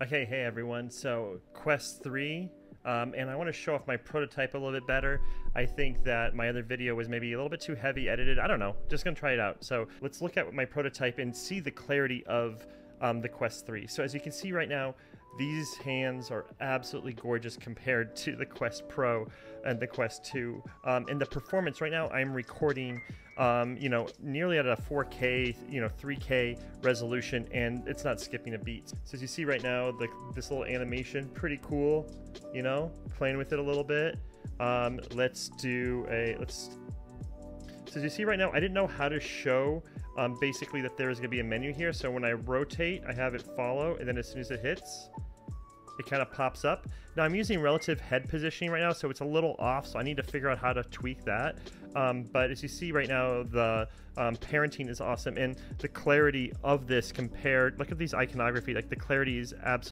Okay, hey everyone. So Quest 3, um, and I want to show off my prototype a little bit better. I think that my other video was maybe a little bit too heavy edited. I don't know. Just gonna try it out. So let's look at my prototype and see the clarity of um, the Quest 3. So as you can see right now, these hands are absolutely gorgeous compared to the Quest Pro and the Quest 2. Um, and the performance right now, I'm recording, um, you know, nearly at a 4K, you know, 3K resolution, and it's not skipping a beat. So as you see right now, the, this little animation, pretty cool, you know, playing with it a little bit. Um, let's do a, let's, so as you see right now, I didn't know how to show um, basically that there is going to be a menu here. So when I rotate, I have it follow, and then as soon as it hits, it kind of pops up. Now I'm using relative head positioning right now, so it's a little off, so I need to figure out how to tweak that. Um, but as you see right now, the um, parenting is awesome, and the clarity of this compared, look at these iconography, like the clarity is absolutely